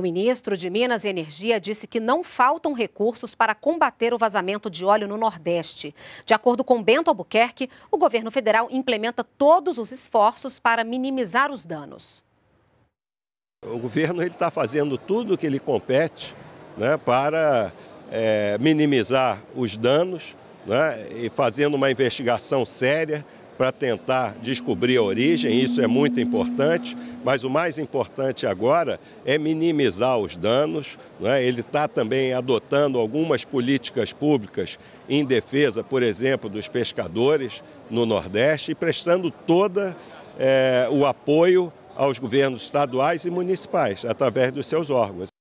O ministro de Minas e Energia disse que não faltam recursos para combater o vazamento de óleo no Nordeste. De acordo com Bento Albuquerque, o governo federal implementa todos os esforços para minimizar os danos. O governo está fazendo tudo o que lhe compete né, para é, minimizar os danos né, e fazendo uma investigação séria para tentar descobrir a origem, isso é muito importante, mas o mais importante agora é minimizar os danos. Né? Ele está também adotando algumas políticas públicas em defesa, por exemplo, dos pescadores no Nordeste e prestando todo é, o apoio aos governos estaduais e municipais, através dos seus órgãos.